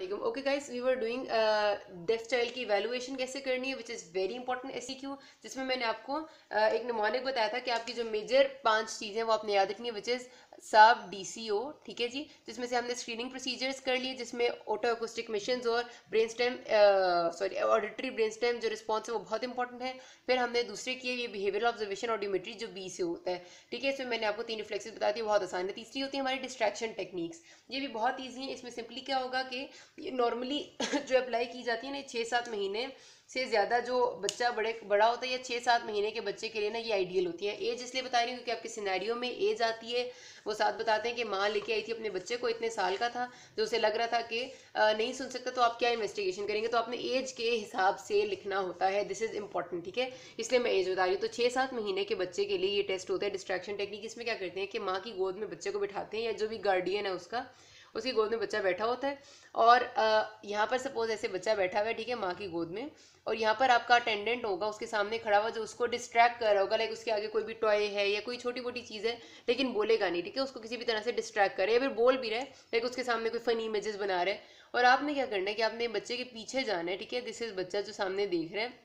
वालेकुम okay guys we were doing deaf child की valuation कैसे करनी है विच इज़ वेरी इंपॉर्टेंट ऐसी क्यों जिसमें मैंने आपको uh, एक नमोनिक बताया था कि आपकी जो मेजर पाँच चीज़ें वो आपने याद रखनी है विच इज़ साब डी सी ओ ठीक है जी, जिसमें से हमने स्क्रीनिंग प्रोसीजर्स कर लिए, जिसमें ऑटो एकोस्टिक मिशन और brain stem sorry auditory brain stem जो रिस्पॉन्स है वो बहुत इंपॉर्टेंट है। फिर हमने दूसरे किए, ये बिहेवियर ऑब्जर्वेशन ऑडियोमेट्री जो बी से होता है, ठीक है। इसमें मैंने आपको तीन रिफ्लेक्सेस बता दी बहुत आसान है। तीसरी होती है हमारी डिस्ट्रैक्शन टेक्निक्स ये भी बहुत ईजी है। इसमें सिंपली क्या होगा कि नॉर्मली जो अप्लाई की जाती है ना छः सात महीने से ज़्यादा जो बच्चा बड़े, बड़ा होता है या छः सात महीने के बच्चे के लिए ना ये आइडियल होती है। एज इसलिए बता रही हूँ क्योंकि आपके सिनेरियो में एज आती है। वो साथ बताते हैं कि माँ लेके आई थी अपने बच्चे को इतने साल का था, जो उसे लग रहा था कि नहीं सुन सकता तो आप क्या इन्वेस्टिगेशन करेंगे? तो आपने एज के हिसाब से लिखना होता है। दिस इज़ इंपॉर्टेंट ठीक है? इसलिए मैं एज बता रही हूँ। तो छः सात महीने के बच्चे के लिए ये टेस्ट होता है। डिस्ट्रैक्शन टेक्निक इसमें क्या करते हैं कि माँ की गोद में बच्चे को बिठाते हैं या जो भी गार्डियन है उसका उसकी गोद में बच्चा बैठा होता है। और यहाँ पर सपोज़ ऐसे बच्चा बैठा हुआ है, ठीक है, माँ की गोद में, और यहाँ पर आपका अटेंडेंट होगा, उसके सामने खड़ा हुआ, जो उसको डिस्ट्रैक्ट कर रहा होगा लाइक उसके आगे कोई भी टॉय है या कोई छोटी मोटी चीज़ है, लेकिन बोलेगा नहीं, ठीक है, उसको किसी भी तरह से डिस्ट्रैक्ट करे, या फिर बोल भी रहे लाइक उसके सामने कोई फनी इमेजेस बना रहे और आपने क्या करना है कि आपने बच्चे के पीछे जाना है, ठीक है दिस इज़ बच्चा जो सामने देख रहे हैं।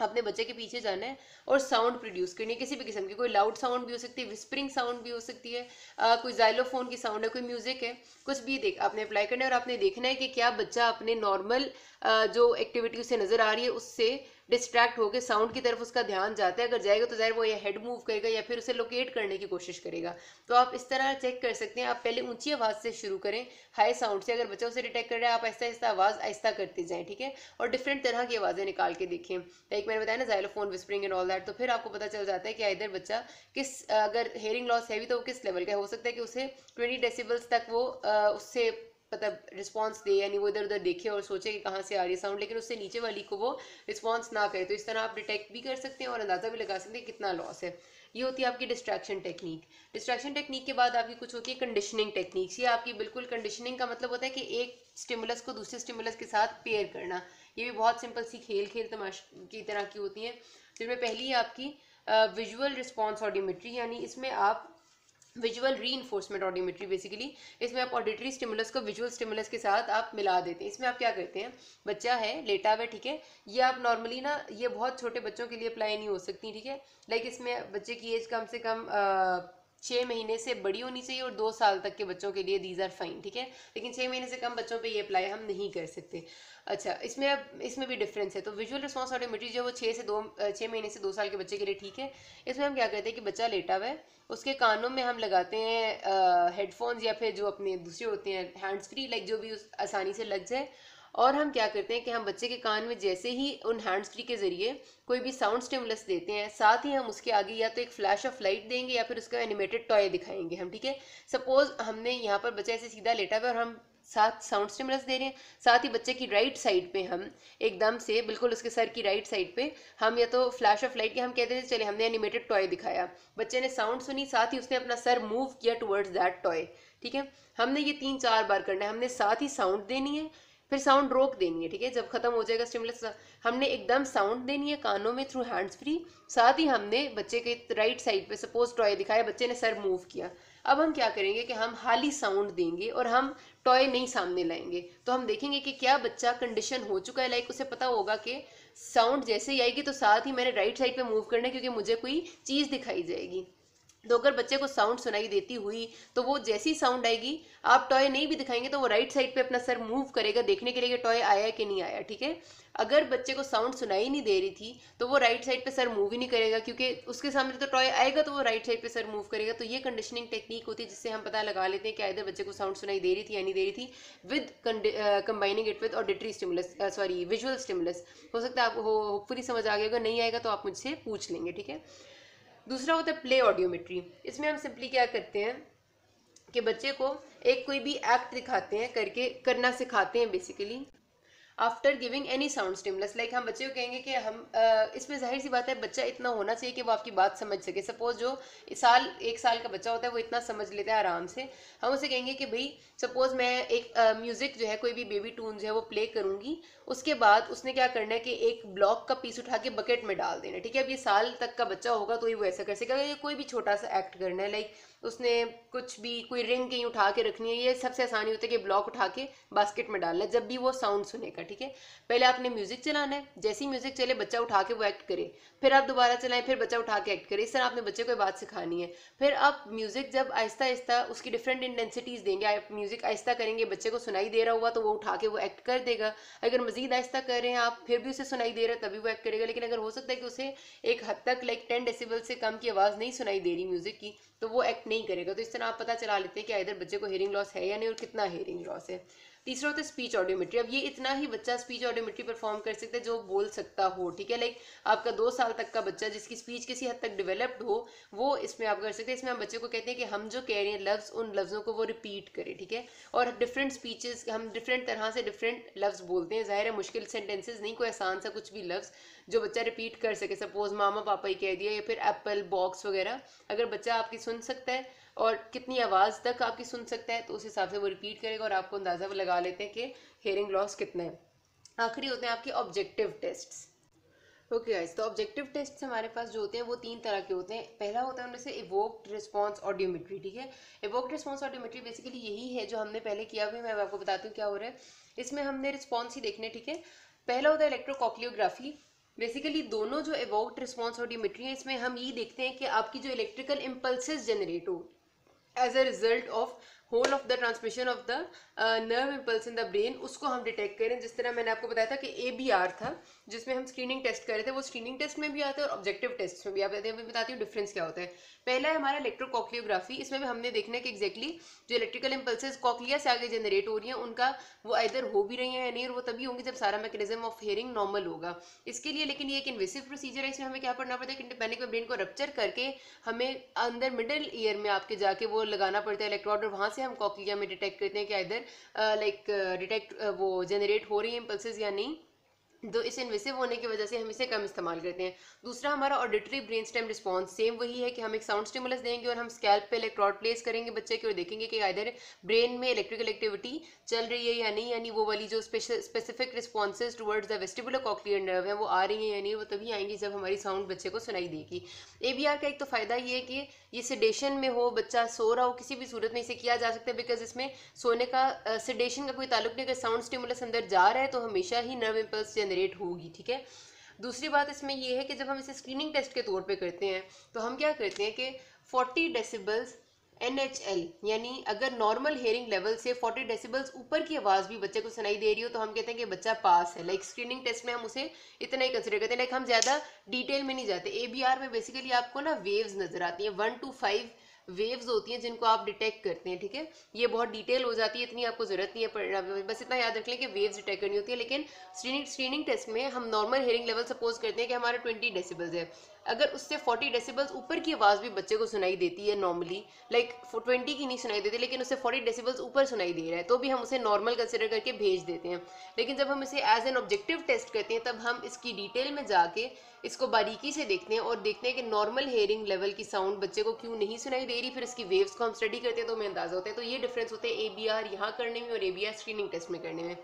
अपने बच्चे के पीछे जाना है और साउंड प्रोड्यूस करनी है। किसी भी किस्म की कोई लाउड साउंड भी हो सकती है विस्परिंग साउंड भी हो सकती है आ, कोई जाइलोफोन की साउंड है कोई म्यूज़िक है कुछ भी देख आपने अप्लाई करना है और आपने देखना है कि क्या बच्चा अपने नॉर्मल जो एक्टिविटी उसे नज़र आ रही है उससे डिस्ट्रैक्ट होकर साउंड की तरफ़ उसका ध्यान जाता है। अगर जाएगा तो ज़ाहिर वो या हेड मूव करेगा या फिर उसे लोकेट करने की कोशिश करेगा। तो आप इस तरह चेक कर सकते हैं। आप पहले ऊँची आवाज़ से शुरू करें हाई साउंड से। अगर बच्चा उसे डिटेक्ट कर रहा है, आप ऐसा ऐसा आवाज़ आहिस्ता करते जाएँ, ठीक है? और डिफरेंट तरह की आवाज़ें निकाल के देखें। लाइक मैंने बताया ना xylophone whispering and all that तो फिर आपको पता चल जाता है कि इधर बच्चा किस, अगर हेयरिंग लॉस है भी तो किस लेवल का हो? सकता है कि उसे ट्वेंटी डेसिबल्स तक वो उससे मतलब रिस्पॉन्स दे, यानी वो इधर उधर देखे और सोचे कि कहाँ से आ रही है साउंड लेकिन उससे नीचे वाली को वो रिस्पॉन्स ना करे। तो इस तरह आप डिटेक्ट भी कर सकते हैं और अंदाज़ा भी लगा सकते हैं कितना लॉस है। ये होती है आपकी डिस्ट्रैक्शन टेक्निक डिस्ट्रैक्शन टेक्निक के बाद आपकी कुछ होती है कंडीशनिंग टेक्निक्स ये आपकी बिल्कुल कंडीशनिंग का मतलब होता है कि एक स्टिमुलस को दूसरे स्टिमुलस के साथ पेयर करना। ये भी बहुत सिंपल सी खेल खेल तमाश की तरह की होती हैं। जिनमें पहली है आपकी विजुअल रिस्पॉन्स ऑडियोमेट्री यानी इसमें आप विजुअल री इन्फोर्समेंट ऑडियोमेट्री बेसिकली इसमें आप ऑडिटरी स्टिमुलस को विजुअल स्टिमुलस के साथ आप मिला देते हैं। इसमें आप क्या करते हैं? बच्चा है, लेटा हुआ ठीक है? ये आप नॉर्मली ना, ये बहुत छोटे बच्चों के लिए अप्लाई नहीं हो सकती, ठीक है? लाइक इसमें बच्चे की एज कम से कम छः महीने से बड़ी होनी चाहिए और दो साल तक के बच्चों के लिए दीज आर फाइन ठीक है? लेकिन छः महीने से कम बच्चों पे ये अप्लाई हम नहीं कर सकते। अच्छा इसमें अब, इसमें भी डिफरेंस है। तो विजुअल रिस्पॉन्स ऑटोमेट्री जो वो छः से दो छः महीने से दो साल के बच्चे के लिए ठीक है। इसमें हम क्या कहते हैं कि बच्चा लेटा हुआ है, उसके कानों में हम लगाते हैं हेडफोन्स या फिर जो अपने दूसरे होते हैं हैंड्स फ्री लाइक जो भी उस, आसानी से लग जाए। और हम क्या करते हैं कि हम बच्चे के कान में जैसे ही उन हैंड्स फ्री के ज़रिए कोई भी साउंड स्टिमुलस देते हैं, साथ ही हम उसके आगे या तो एक फ्लैश ऑफ़ लाइट देंगे या फिर उसका एनिमेटेड टॉय दिखाएँगे हम, ठीक है? सपोज़ हमने यहाँ पर बच्चा ऐसे सीधा लेटा हुआ और हम साथ साउंड स्टिमुलस दे रहे हैं, साथ ही बच्चे की राइट साइड पे हम एकदम से, बिल्कुल उसके सर की राइट साइड पे हम या तो फ्लैश ऑफ़ लाइट के हम कहते थे चले हमने एनिमेटेड टॉय दिखाया। बच्चे ने साउंड सुनी, साथ ही उसने अपना सर मूव किया टुवर्ड्स दैट टॉय ठीक है? हमने ये तीन चार बार करना है, हमने साथ ही साउंड देनी है, फिर साउंड रोक देनी है, ठीक है? जब खत्म हो जाएगा स्टिमुलस हमने एकदम साउंड देनी है कानों में थ्रू हैंड्स फ्री साथ ही हमने बच्चे के राइट साइड पे सपोज़ टॉय दिखाया, बच्चे ने सर मूव किया। अब हम क्या करेंगे कि हम हाली साउंड देंगे और हम टॉय नहीं सामने लाएँगे। तो हम देखेंगे कि क्या बच्चा कंडीशन हो चुका है। लाइक उसे पता होगा कि साउंड जैसे ही आएगी तो साथ ही मैंने राइट साइड पे मूव करना है, क्योंकि मुझे कोई चीज़ दिखाई जाएगी। तो अगर बच्चे को साउंड सुनाई देती हुई तो वो जैसी साउंड आएगी, आप टॉय नहीं भी दिखाएँगे तो वो राइट साइड पे अपना सर मूव करेगा, देखने के लिए कि टॉय आया कि नहीं आया, ठीक है? अगर बच्चे को साउंड सुनाई नहीं दे रही थी तो वो राइट साइड पे सर मूव ही नहीं करेगा, क्योंकि उसके सामने तो टॉय आएगा तो वो राइट साइड पे सर मूव करेगा। तो ये कंडीशनिंग टेक्निक होती है, जिससे हम पता लगा लेते हैं कि इधर बच्चे को साउंड सुनाई दे रही थी या नहीं दे रही थी with combining it with auditory stimulus sorry visual stimulus हो सकता है आपको पूरी समझ आ गया नहीं आएगा तो आप मुझसे पूछ लेंगे, ठीक है? दूसरा होता है प्ले ऑडियोमेट्री इसमें हम सिंपली क्या करते हैं कि बच्चे को एक कोई भी एक्ट दिखाते हैं करके, करना सिखाते हैं basically after giving any sound stimulus like हम बच्चे को कहेंगे कि हम इसमें ज़ाहिर सी बात है बच्चा इतना होना चाहिए कि वो आपकी बात समझ सके। सपोज़ जो साल, एक साल का बच्चा होता है वो इतना समझ लेता है आराम से। हम उसे कहेंगे कि भाई सपोज़ मैं एक म्यूज़िक जो है, कोई भी बेबी टून जो है वो प्ले करूँगी, उसके बाद उसने क्या करना है कि एक ब्लॉक का पीस उठा के बकेट में डाल देना ठीक है? अब ये साल तक का बच्चा होगा तो ही वो ऐसा कर सकेगा कोई भी छोटा सा एक्ट करना है लाइक उसने कुछ भी, कोई रिंग कहीं उठा के रखनी है, ये सबसे आसानी होता है कि ब्लॉक उठा के बास्केट में डालना है, जब भी वो साउंड सुनेगा, ठीक है? पहले आपने म्यूज़िक चलाना है, जैसे ही म्यूज़िक चले, बच्चा उठा के वो एक्ट करे। फिर आप दोबारा चलाएँ, फिर बच्चा उठा के एक्ट करे। इस तरह आपने बच्चे को बात सिखानी है। फिर आप म्यूज़िक जब आहिस्ता आहिस्ता उसकी डिफरेंट इंटेंसिटीज देंगे, आप म्यूज़िक आहिस्ता करेंगे, बच्चे को सुनाई दे रहा हुआ तो वो उठा के वो एक्ट कर देगा। अगर मजीद आहिस्ता कर रहे हैं आप, फिर भी उसे सुनाई दे रहा है, तभी वो एक्ट करेगा। लेकिन अगर हो सकता है कि उसे एक हद तक लाइक टेन डेसिबल से कम की आवाज़ नहीं सुनाई दे रही म्यूज़िक की तो वो एक्ट नहीं करेगा। तो इस तरह आप पता चला लेते हैं कि इधर बच्चे को हेयरिंग लॉस है या नहीं और कितना हेयरिंग लॉस है। तीसरा होता है स्पीच ऑडियोमेट्री अब ये इतना ही बच्चा स्पीच ऑडियोमेट्री परफॉर्म कर सकता है जो बोल सकता हो, ठीक है? लाइक आपका दो साल तक का बच्चा जिसकी स्पीच किसी हद तक डेवलप्ड हो, वो इसमें आप कर सकते हैं। इसमें हम बच्चे को कहते हैं कि हम जो कह रहे हैं लफ्ज़ उन लफ्ज़ों को वो रिपीट करें, ठीक है? और डिफरेंट स्पीचेस हम डिफरेंट तरह से डिफरेंट लफ्ज़ बोलते हैं। ज़ाहिर है, मुश्किल सेंटेंसेज नहीं, कोई आसान सा कुछ भी लफ्ज़ जो बच्चा रिपीट कर सके। सपोज़ मामा पापा ही कह दिया, या फिर एप्पल बॉक्स वगैरह। अगर बच्चा आपकी सुन सकता है और कितनी आवाज़ तक आपकी सुन सकता है तो उस हिसाब से वो रिपीट करेगा और आपको अंदाज़ा वो लगा लेते हैं कि हेयरिंग लॉस कितना है। आखिरी होते हैं आपके ऑब्जेक्टिव टेस्ट ओके गाइस तो ऑब्जेक्टिव टेस्ट हमारे पास जो होते हैं, वो तीन तरह के होते हैं। पहला होता है उनमें से इवोक्ड रिस्पॉन्स ऑडियोमेट्री ठीक है? इवोक्ड रिस्पॉन्स ऑडियोमेट्री बेसिकली यही है जो हमने पहले किया है मैं आपको बताती हूँ क्या हो रहा है। इसमें हमने रिस्पॉन्स ही देखने, ठीक है? पहला होता है इलेक्ट्रोकॉक्लियोग्राफी बेसिकली दोनों जो एवोक्ड रिस्पॉन्स ऑडियोमेट्री है, इसमें हम ये देखते हैं कि आपकी जो इलेक्ट्रिकल इम्पल्स जनरेट हो as a result of whole of the transmission of the nerve impulse in the brain उसको हम डिटेक्ट करें। जिस तरह मैंने आपको बताया था कि ए बी आर था, जिसमें हम स्क्रीनिंग टेस्ट कर रहे थे, वो स्क्रीनिंग टेस्ट में भी आते हैं और ऑब्जेक्टिव टेस्ट में भी। आते हैं मैं बताती हूँ डिफरेंस क्या होता है। पहला है हमारा इलेक्ट्रोकॉक्लियोग्राफी इसमें भी हमने देखना है कि एक्जैक्टली जो इलेक्ट्रिकल इम्पल्सेस कॉकलिया से आगे जनरेट हो रही हैं, उनका वो इधर हो भी रही हैं या नहीं, और वो तभी होंगी जब सारा मैकेनिज्म ऑफ़ हेयरिंग नॉर्मल होगा। इसके लिए लेकिन ये एक इन्वेसिव प्रोसीजर है, इसमें हमें क्या पढ़ना पड़ता है पैनिक में ब्रेन को रप्चर करके हमें अंदर मिडिल ईयर में आपके जाके वो लगाना पड़ता है इलेक्ट्रॉड और वहाँ से हम कॉकलिया में डिटेक्ट करते हैं कि इधर लाइक डिटेक्ट वो जनरेट हो रही है इम्पल्सिस या नहीं। तो इस इन्वेसिव होने की वजह से हम इसे कम इस्तेमाल करते हैं। दूसरा, हमारा auditory brain stem response same वही है कि हम एक साउंड स्टिमुलस देंगे और हम स्कैल्प पे इलेक्ट्रॉड प्लेस करेंगे बच्चे की और देखेंगे कि इधर ब्रेन में इलेक्ट्रिकल एक्टिविटी चल रही है या नहीं, यानी वो वाली जो specific responses towards the vestibular cochlear nerve है, वो आ रही है या नहीं, वो तभी आएँगी जब हमारी साउंड बच्चे को सुनाई देगी। एबीआर का एक तो फ़ायदा ये है कि ये सिडेशन में हो, बच्चा सो रहा हो, किसी भी सूरत में इसे किया जा सकता है बिकॉज़ इसमें सोने का सिडेशन का कोई ताल्लुक नहीं, अगर साउंड स्टिमुलस अंदर जा रहा है तो हमेशा ही नर्व इम्पल्स जनरेट होगी, ठीक है? दूसरी बात इसमें यह है कि जब हम इसे स्क्रीनिंग टेस्ट के तौर पे करते हैं तो हम क्या करते हैं कि 40 डेसिबल्स एनएचएल यानी अगर नॉर्मल हेयरिंग लेवल से 40 डेसिबल्स ऊपर की आवाज़ भी बच्चे को सुनाई दे रही हो तो हम कहते हैं कि बच्चा पास है। लाइक स्क्रीनिंग टेस्ट में हम उसे इतना ही कंसिडर करते हैं। लाइक हम ज़्यादा डिटेल में नहीं जाते। ए में बेसिकली आपको ना वेव्स नज़र आती हैं। वन टू फाइव वेव्स होती हैं जिनको आप डिटेक्ट करते हैं, ठीक है? ये बहुत डिटेल हो जाती है, इतनी आपको ज़रूरत नहीं है पढ़ना बस इतना याद रख लें कि वेव्स डिटेक्ट करनी होती है, लेकिन स्क्रीनिंग स्क्रीनिंग टेस्ट में हम नॉर्मल हेयरिंग लेवल सपोज़ करते हैं कि हमारा ट्वेंटी डेसिबल्स है। अगर उससे फोर्टी डेसिबल्स ऊपर की आवाज़ भी बच्चे को सुनाई देती है नॉर्मली लाइक ट्वेंटी की नहीं सुनाई देती, लेकिन उससे फोर्टी डेसिबल्स ऊपर सुनाई दे रहा है तो भी हम उसे नॉर्मल कंसिडर करके भेज देते हैं। लेकिन जब हम इसे एज एन ऑब्जेक्टिव टेस्ट करते हैं, तब हम इसकी डिटेल में जाके इसको बारीकी से देखते हैं और देखते हैं कि नॉर्मल हेयरिंग लेवल की साउंड बच्चे को क्यों नहीं सुनाई दे रही, फिर इसकी वेव्स को हम स्टडी करते हैं तो हमें अंदाज़ा होता है। तो ये डिफरेंस होते हैं ए बी आर यहाँ करने में और A B R screening test में करने में।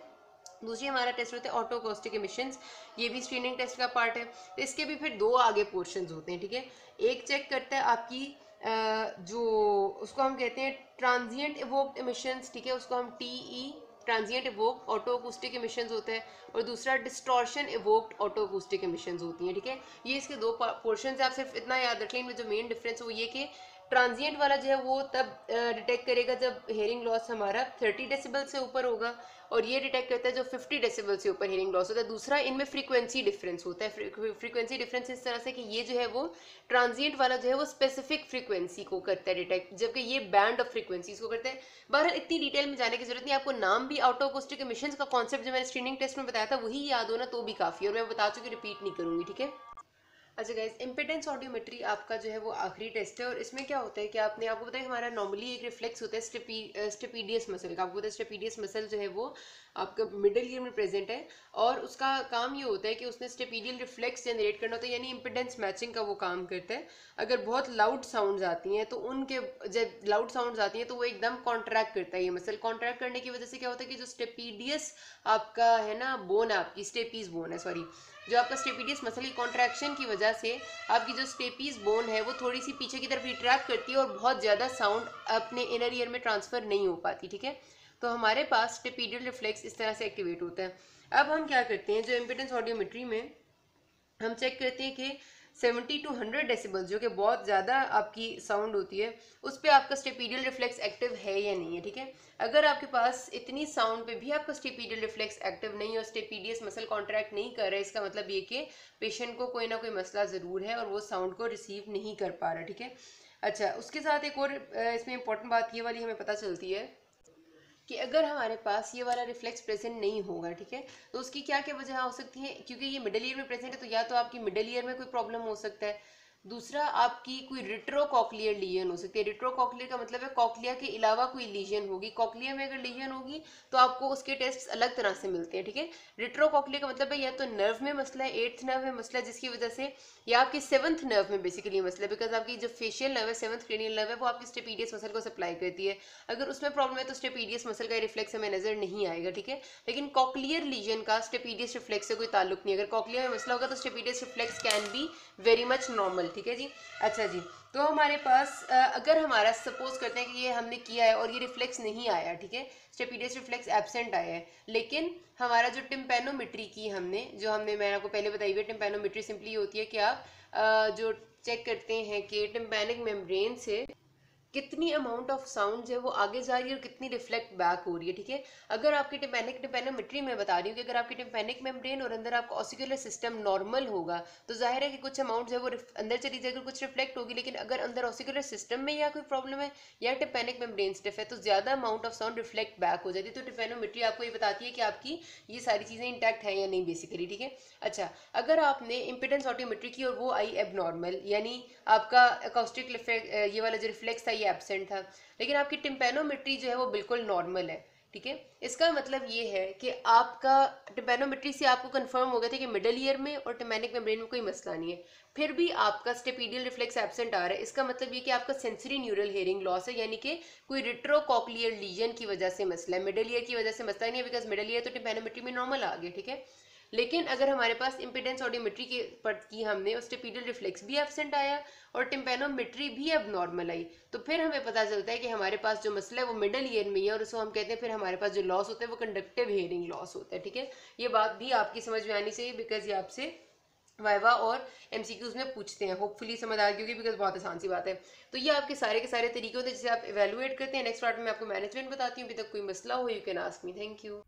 दूसरी हमारा टेस्ट होता है ऑटोकोस्टिक एमिशंस ये भी स्क्रीनिंग टेस्ट का पार्ट है। तो इसके भी फिर दो आगे पोर्शन होते हैं, ठीक है? एक चेक करता है आपकी जो उसको हम कहते हैं ट्रांजिएंट इवोक्ड एमिशंस ठीक है? उसको हम T E transient evoke oto acoustic emissions होते हैं और दूसरा distortion evoked oto acoustic emissions होती हैं, ठीक है? ये इसके दो पोर्शन आप सिर्फ़ इतना याद रख लें, इनमें जो मेन डिफरेंस वो ये कि ट्रांजिएंट वाला जो है वो तब डिटेक्ट करेगा जब हेयरिंग लॉस हमारा 30 डेसिबल से ऊपर होगा और ये डिटेक्ट करता है जो 50 डेसिबल से ऊपर हियरिंग लॉस होता है। दूसरा, इनमें फ्रीक्वेंसी डिफरेंस होता है। फ्रीक्वेंसी डिफरेंस इस तरह से कि ये जो है वो ट्रांजिएंट वाला जो है वो स्पेसिफिक फ्रीक्वेंसी को करता है डिटेक्ट जबकि ये बैंड ऑफ़ फ्रीक्वेंसीज को करता है। बहरहाल, इतनी डिटेल में जाने की ज़रूरत नहीं आपको नाम भी आउट ऑफ़ कोस्टिक मिशन का कॉन्सेप्ट जो मैंने स्क्रीनिंग टेस्ट में बताया था, वही याद होना तो भी काफ़ी और मैं बता चुकी रिपीट नहीं करूँगी, ठीक है? अच्छा गाइज़ इम्पिडेंस ऑडियोमेट्री आपका जो है वो आखिरी टेस्ट है और इसमें क्या होता है कि आपने, आपको पता है हमारा नॉर्मली एक रिफ्लेक्स होता है स्टेपीडियस मसल का, आपको पता है स्टेपीडियस मसल जो है वो आपका मिडिल ईयर में प्रेजेंट है और उसका काम ये होता है कि उसने स्टेपीडियल रिफ्लेक्स जनरेट करना होता है, यानी इम्पिडेंस मैचिंग का वो काम करता है। अगर बहुत लाउड साउंड्स आती हैं तो उनके जब लाउड साउंड्स आती हैं तो वो एकदम कॉन्ट्रैक्ट करता है ये मसल कॉन्ट्रैक्ट करने की वजह से क्या होता है कि जो स्टेपीडियस आपका है ना बोन आपकी स्टेपीज बोन है सॉरी जो आपका स्टेपीडियस मसल की कॉन्ट्रैक्शन की वजह से आपकी जो स्टेपीज बोन है, वो थोड़ी सी पीछे की तरफ़ रिट्रैक्ट करती है और बहुत ज़्यादा साउंड अपने इनर ईयर में ट्रांसफ़र नहीं हो पाती, ठीक है? तो हमारे पास स्टेपीडियल रिफ्लेक्स इस तरह से एक्टिवेट होता है। अब हम क्या करते हैं, जो इम्पिडेंस ऑडियोमेट्री में हम चेक करते हैं कि 70 टू 100 डेसिबल जो कि बहुत ज़्यादा आपकी साउंड होती है, उस पर आपका स्टेपीडियल रिफ्लेक्स एक्टिव है या नहीं है, ठीक है? अगर आपके पास इतनी साउंड पे भी आपका स्टेपीडियल रिफ्लेक्स एक्टिव नहीं है और स्टेपीडियस मसल कॉन्ट्रैक्ट नहीं कर रहा है, इसका मतलब ये कि पेशेंट को कोई ना कोई मसला ज़रूर है और वो साउंड को रिसीव नहीं कर पा रहा, ठीक है? अच्छा उसके साथ एक और इसमें इंपॉर्टेंट बात, ये वाली हमें पता चलती है कि अगर हमारे पास ये वाला रिफ्लेक्स प्रेजेंट नहीं होगा, ठीक है? तो उसकी क्या क्या वजह हो सकती है? क्योंकि ये मिडल ईयर में प्रेजेंट है तो या तो आपकी मिडल ईयर में कोई प्रॉब्लम हो सकता है। दूसरा, आपकी कोई रिट्रोकॉक्लियर लीजन हो सकती है। रिट्रोकॉक्लियर का मतलब है कॉकलिया के अलावा कोई लीजन होगी। कॉकलिया में अगर लीजन होगी तो आपको उसके टेस्ट अलग तरह से मिलते हैं, ठीक है? रिट्रोकॉक्लिया का मतलब है या तो नर्व में मसला है एट्थ नर्व में मसला है, जिसकी वजह से, या आपकी सेवन्थ नर्व में बेसिकली मसला है बिकॉज़ आपकी जो फेशियल नर्व है सेवंथ क्रेनियल नर्व है, वो आपकी स्टेपीडियस मसल को सप्लाई करती है। अगर उसमें प्रॉब्लम है तो स्टेपीडियस मसल का रिफ्लेक्स हमें नज़र नहीं आएगा, ठीक है? लेकिन कॉकलियर लीजन का स्टेपीडियस रिफ्लेक्स से कोई ताल्लुक नहीं अगर कॉकलिया में मसला होगा तो stapedius reflex can be very much normal ठीक है जी? अच्छा जी तो हमारे पास अगर हमारा सपोज़ करते हैं कि ये हमने किया है और ये रिफ्लेक्स नहीं आया, ठीक है? स्टेपीडियस रिफ्लेक्स एबसेंट आया है, लेकिन हमारा जो टिम्पेनोमेट्री की हमने, जो हमने, मैंने आपको पहले बताई हुई टिम्पेनोमिट्री सिंपली होती है कि आप जो चेक करते हैं कि टिम्पेनिक मेम्ब्रेन से कितनी अमाउंट ऑफ़ साउंड है, वो आगे जा रही है और कितनी रिफ्लेक्ट बैक हो रही है, ठीक है? अगर आपकी टिम्पेनिक टिम्पेनोमेट्री में बता रही हूँ कि अगर आपकी टिम्पेनिक मेम्ब्रेन और अंदर आपका ऑसिकुलर सिस्टम नॉर्मल होगा तो ज़ाहिर है कि कुछ अमाउंट जो है वो अंदर चली जाएगी कुछ रिफ्लेक्ट होगी, लेकिन अगर अंदर ऑसिकुलर सिस्टम में या कोई प्रॉब्लम है, या टिम्पेनिक मेम्ब्रेन स्टिफ है तो ज़्यादा amount of sound reflect back हो जाती है। तो टिम्पेनोमेट्री आपको ये बताती है कि आपकी ये सारी चीज़ें इंटैक्ट है या नहीं बेसिकली ठीक है? अच्छा अगर आपने इम्पिडेंस ऑटोमेट्री की और वो आई एब यानी आपका अकॉस्टिक ये वाला जो रिफ्लेक्स था ये एबसेंट था। लेकिन आपकी टिम्पेनोमेट्री जो है वो बिल्कुल नॉर्मल है, ठीक है? इसका मतलब ये है कि आपका टिम्पेनोमेट्री से आपको कंफर्म हो गया था कि मिडल ईयर में और टिम्पेनिक मेम्ब्रेन में कोई मसला नहीं है। फिर भी आपका स्टेपीडियल रिफ्लेक्स एबसेंट आ रहा है। इसका मतलब ये कि आपका सेंसरी न्यूरल हेयरिंग लॉस है, यानी कि कोई रिट्रोकॉक्लियर लीजन की वजह से मसला है। मिडल ईयर की वजह से मसला नहीं है बिकॉज़ मिडल ईयर तो टिम्पेनोमेट्री में नॉर्मल आ गया, ठीक है? लेकिन अगर हमारे पास इम्पिडेंस ऑडियोमेट्री की पट की हमने और स्टेपीडियल रिफ्लेक्स भी एबसेंट आया और टिम्पेनोमेट्री भी अब नॉर्मल आई तो फिर हमें पता चलता है कि हमारे पास जो मसला है वो मिडल ईयर में ही है और उसको हम कहते हैं, फिर हमारे पास जो लॉस होता है वो कंडक्टिव हेयरिंग लॉस होता है, ठीक है? ये बात भी आपकी समझ में आनी चाहिए बिकॉज़ ये आपसे वाइवा और एमसीक्यूज में पूछते हैं। होपफुली समझ आ क्योंकि बिकॉज़ बहुत आसान सी बात है। तो ये आपके सारे के सारे तरीके होते हैं जिसे आप इवेलुएट करते हैं। नेक्स्ट पार्ट में आपको मैनेजमेंट बताती हूँ। अभी तक कोई मसला हो you can ask me thank you